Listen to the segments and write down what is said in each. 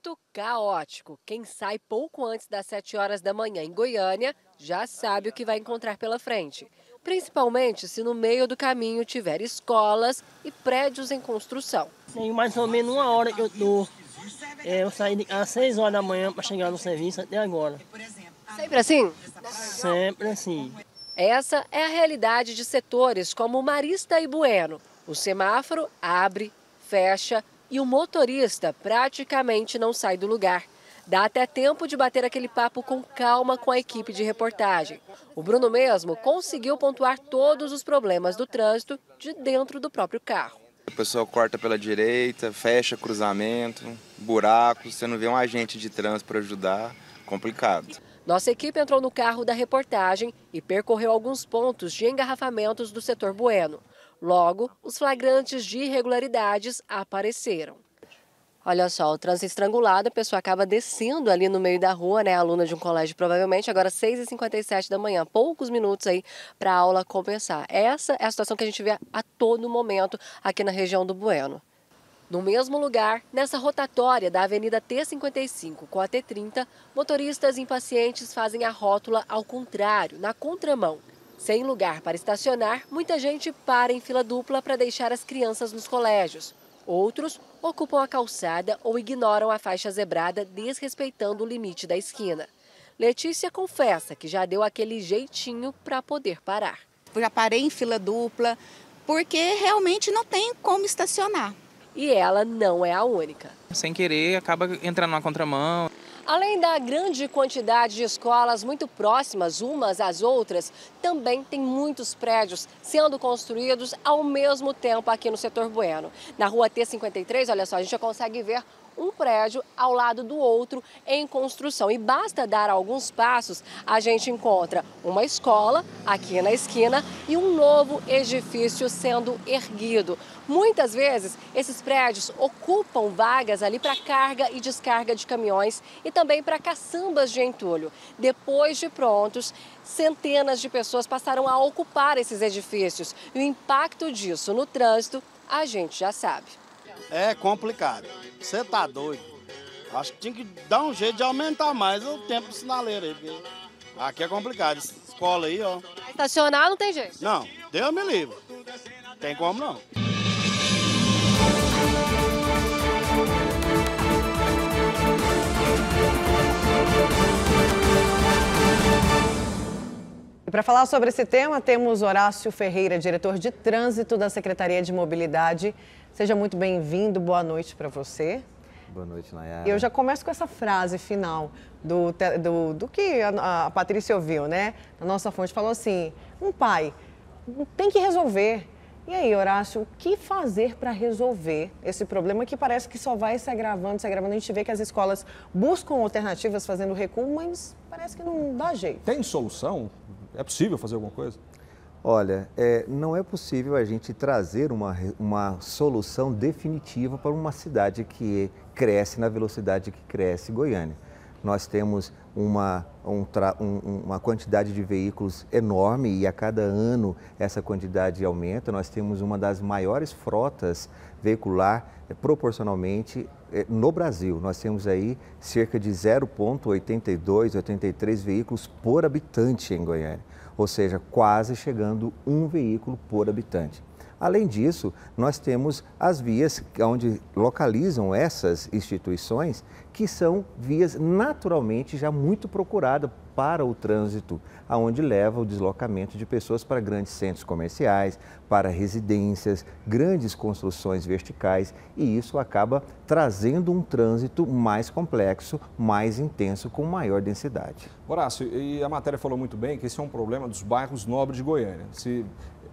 Trânsito caótico. Quem sai pouco antes das 7 horas da manhã em Goiânia já sabe o que vai encontrar pela frente. Principalmente se no meio do caminho tiver escolas e prédios em construção. Tem mais ou menos uma hora que eu tô. É, eu saí às 6 horas da manhã para chegar no serviço até agora. Sempre assim? Sempre assim. Essa é a realidade de setores como Marista e Bueno. O semáforo abre, fecha e o motorista praticamente não sai do lugar. Dá até tempo de bater aquele papo com calma com a equipe de reportagem. O Bruno mesmo conseguiu pontuar todos os problemas do trânsito de dentro do próprio carro. A pessoa corta pela direita, fecha cruzamento, buracos, você não vê um agente de trânsito para ajudar, complicado. Nossa equipe entrou no carro da reportagem e percorreu alguns pontos de engarrafamentos do setor Bueno. Logo, os flagrantes de irregularidades apareceram. Olha só, o trânsito estrangulado, a pessoa acaba descendo ali no meio da rua, né? Aluna de um colégio, provavelmente, agora 6h57 da manhã, poucos minutos aí para a aula começar. Essa é a situação que a gente vê a todo momento aqui na região do Bueno. No mesmo lugar, nessa rotatória da Avenida T55 com a T30, motoristas impacientes fazem a rótula ao contrário, na contramão. Sem lugar para estacionar, muita gente para em fila dupla para deixar as crianças nos colégios. Outros ocupam a calçada ou ignoram a faixa zebrada, desrespeitando o limite da esquina. Letícia confessa que já deu aquele jeitinho para poder parar. Já parei em fila dupla, porque realmente não tem como estacionar. E ela não é a única. Sem querer, acaba entrando na contramão. Além da grande quantidade de escolas muito próximas umas às outras, também tem muitos prédios sendo construídos ao mesmo tempo aqui no setor Bueno. Na rua T53, olha só, a gente já consegue ver um prédio ao lado do outro em construção. E basta dar alguns passos, a gente encontra uma escola aqui na esquina e um novo edifício sendo erguido. Muitas vezes, esses prédios ocupam vagas ali para carga e descarga de caminhões e também para caçambas de entulho. Depois de prontos, centenas de pessoas passaram a ocupar esses edifícios. E o impacto disso no trânsito, a gente já sabe. É complicado. Você tá doido. Acho que tinha que dar um jeito de aumentar mais o tempo de sinaleiro aí. Porque aqui é complicado. Escola aí, ó. Estacionar não tem jeito? Não, Deus me livre. Tem como não. E para falar sobre esse tema, temos Horácio Ferreira, diretor de trânsito da Secretaria de Mobilidade. Seja muito bem-vindo, boa noite para você. Boa noite, Nayara. Eu já começo com essa frase final do, do, do que a, a Patrícia ouviu, né? Na nossa fonte falou assim: um pai tem que resolver. E aí, Horácio, o que fazer para resolver esse problema que parece que só vai se agravando, se agravando? A gente vê que as escolas buscam alternativas fazendo recuo, mas parece que não dá jeito. Tem solução? É possível fazer alguma coisa? Olha, é, não é possível a gente trazer uma, uma solução definitiva para uma cidade que cresce na velocidade que cresce Goiânia. Nós temos uma, um, uma quantidade de veículos enorme e a cada ano essa quantidade aumenta. Nós temos uma das maiores frotas veicular é, proporcionalmente é, no Brasil. Nós temos aí cerca de 0,82, 83 veículos por habitante em Goiânia ou seja, quase chegando um veículo por habitante. Além disso, nós temos as vias onde localizam essas instituições, que são vias naturalmente já muito procuradas para o trânsito, aonde leva o deslocamento de pessoas para grandes centros comerciais, para residências, grandes construções verticais, e isso acaba trazendo um trânsito mais complexo, mais intenso, com maior densidade. Horácio, e a matéria falou muito bem que esse é um problema dos bairros nobres de Goiânia. Se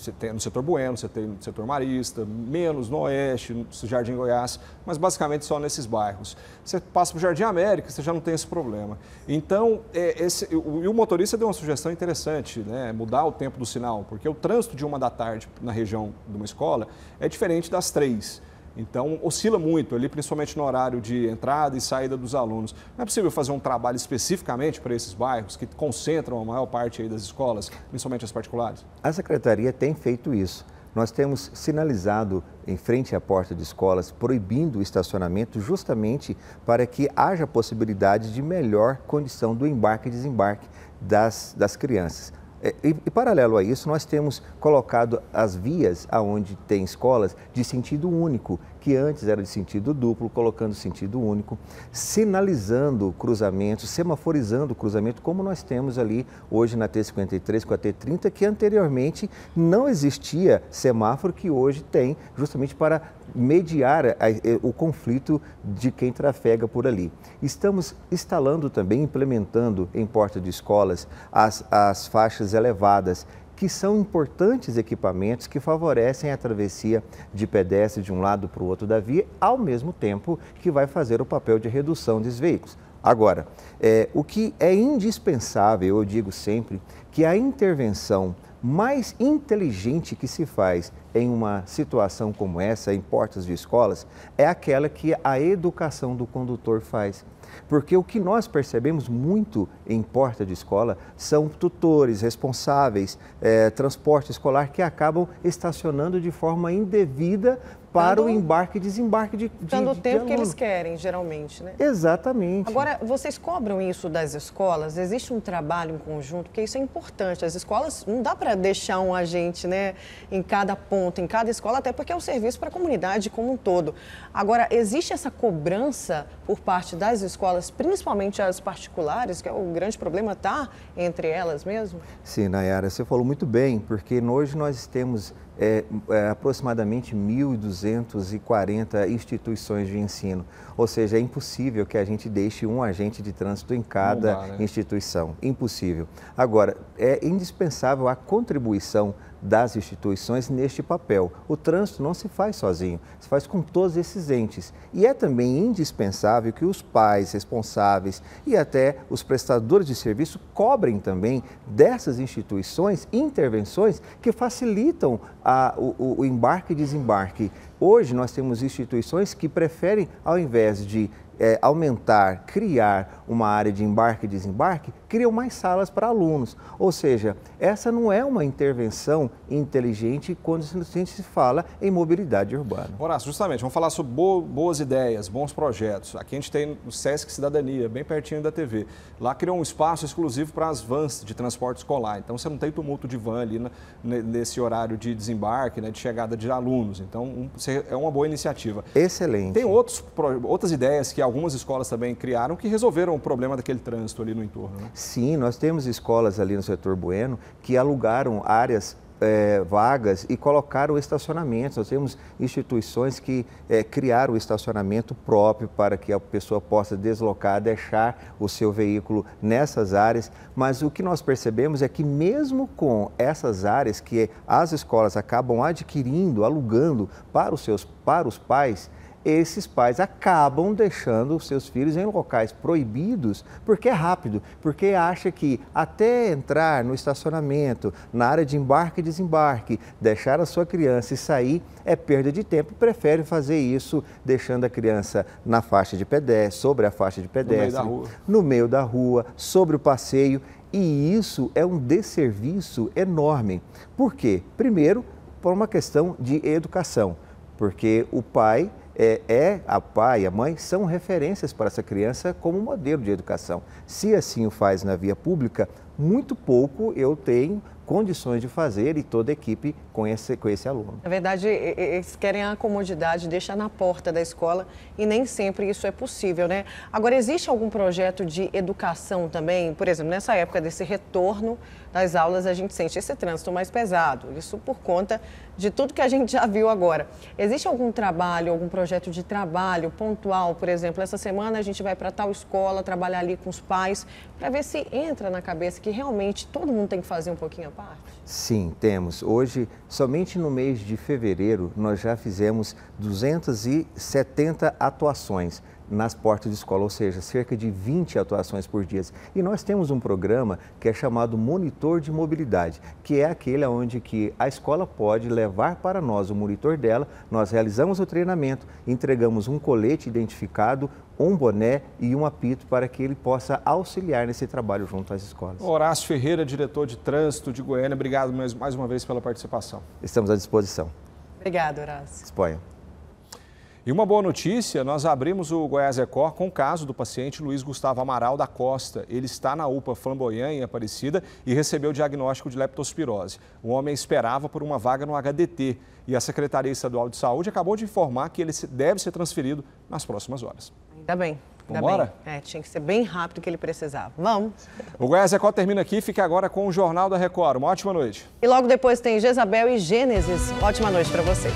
você tem no setor Bueno, você tem no setor Marista, menos no Oeste, no Jardim Goiás, mas basicamente só nesses bairros. Você passa para o Jardim América, você já não tem esse problema. Então, é, esse, o, e o motorista deu uma sugestão interessante, né? mudar o tempo do sinal, porque o trânsito de uma da tarde na região de uma escola é diferente das três. Então, oscila muito ali, principalmente no horário de entrada e saída dos alunos. Não é possível fazer um trabalho especificamente para esses bairros que concentram a maior parte das escolas, principalmente as particulares? A Secretaria tem feito isso. nós temos sinalizado em frente à porta de escolas, proibindo o estacionamento justamente para que haja possibilidade de melhor condição do embarque e desembarque das, das crianças. É, e, e, paralelo a isso, nós temos colocado as vias aonde tem escolas de sentido único, que antes era de sentido duplo, colocando sentido único, sinalizando cruzamentos, semaforizando o cruzamento, como nós temos ali hoje na T53 com a T30, que anteriormente não existia semáforo, que hoje tem, justamente para mediar a, o conflito de quem trafega por ali. Estamos instalando também, implementando em porta de escolas as, as faixas elevadas que são importantes equipamentos que favorecem a travessia de pedestre de um lado para o outro da via, ao mesmo tempo que vai fazer o papel de redução dos veículos. Agora, é, o que é indispensável, eu digo sempre, que a intervenção mais inteligente que se faz em uma situação como essa, em portas de escolas, é aquela que a educação do condutor faz. Porque o que nós percebemos muito em porta de escola são tutores responsáveis, é, transporte escolar, que acabam estacionando de forma indevida para o embarque e desembarque de, de Dando o tempo que eles querem, geralmente, né? Exatamente. Agora, vocês cobram isso das escolas? Existe um trabalho em conjunto? Porque isso é importante. As escolas, não dá para deixar um agente né, em cada ponto, em cada escola, até porque é um serviço para a comunidade como um todo. Agora, existe essa cobrança por parte das escolas, principalmente as particulares, que é o grande problema está entre elas mesmo? Sim, Nayara, você falou muito bem, porque hoje nós temos é, é, aproximadamente 1.240 instituições de ensino. Ou seja, é impossível que a gente deixe um agente de trânsito em cada dá, né? instituição. Impossível. Agora, é indispensável a contribuição das instituições neste papel. O trânsito não se faz sozinho, se faz com todos esses entes. E é também indispensável que os pais responsáveis e até os prestadores de serviço cobrem também dessas instituições intervenções que facilitam a, o, o embarque e desembarque. Hoje nós temos instituições que preferem, ao invés de é, aumentar, criar uma área de embarque e desembarque, criam mais salas para alunos. Ou seja, essa não é uma intervenção inteligente quando a gente se fala em mobilidade urbana. Horácio, justamente, vamos falar sobre boas ideias, bons projetos. Aqui a gente tem o Sesc Cidadania, bem pertinho da TV. Lá criou um espaço exclusivo para as vans de transporte escolar. Então você não tem tumulto de van ali nesse horário de desembarque, né, de chegada de alunos. Então é uma boa iniciativa. Excelente. Tem outros, outras ideias que algumas escolas também criaram que resolveram o problema daquele trânsito ali no entorno. Né? Sim, nós temos escolas ali no setor Bueno que alugaram áreas é, vagas e colocaram estacionamentos. Nós temos instituições que é, criaram o estacionamento próprio para que a pessoa possa deslocar, deixar o seu veículo nessas áreas. Mas o que nós percebemos é que mesmo com essas áreas que as escolas acabam adquirindo, alugando para os seus para os pais, esses pais acabam deixando os seus filhos em locais proibidos porque é rápido, porque acha que até entrar no estacionamento, na área de embarque e desembarque, deixar a sua criança e sair é perda de tempo, prefere fazer isso deixando a criança na faixa de pedestre, sobre a faixa de pedestre, no meio da rua, no meio da rua sobre o passeio. E isso é um desserviço enorme. Por quê? Primeiro, por uma questão de educação, porque o pai é, é, a pai e a mãe são referências para essa criança como modelo de educação. Se assim o faz na via pública, muito pouco eu tenho condições de fazer e toda a equipe com esse, com esse aluno. Na verdade, eles querem a comodidade, deixar na porta da escola e nem sempre isso é possível, né? Agora, existe algum projeto de educação também? Por exemplo, nessa época desse retorno das aulas, a gente sente esse trânsito mais pesado, isso por conta de tudo que a gente já viu agora. Existe algum trabalho, algum projeto de trabalho pontual, por exemplo, essa semana a gente vai para tal escola, trabalhar ali com os pais, para ver se entra na cabeça que realmente todo mundo tem que fazer um pouquinho a parte? Sim, temos. Hoje, somente no mês de fevereiro, nós já fizemos 270 atuações nas portas de escola, ou seja, cerca de 20 atuações por dia. E nós temos um programa que é chamado Monitor de Mobilidade, que é aquele onde que a escola pode levar para nós o monitor dela, nós realizamos o treinamento, entregamos um colete identificado, um boné e um apito para que ele possa auxiliar nesse trabalho junto às escolas. Horácio Ferreira, diretor de trânsito de Goiânia, obrigado mais, mais uma vez pela participação. Estamos à disposição. Obrigada, Horácio. Exponha. E uma boa notícia, nós abrimos o Goiás Record com o caso do paciente Luiz Gustavo Amaral da Costa. Ele está na UPA Flamboyant, em Aparecida, e recebeu o diagnóstico de leptospirose. O homem esperava por uma vaga no HDT e a Secretaria Estadual de Saúde acabou de informar que ele deve ser transferido nas próximas horas. Ainda bem. Ainda Vambora? bem. É, tinha que ser bem rápido que ele precisava. Vamos. O Goiás Record termina aqui, fique agora com o Jornal da Record. Uma ótima noite. E logo depois tem Jezabel e Gênesis. Ótima noite para você.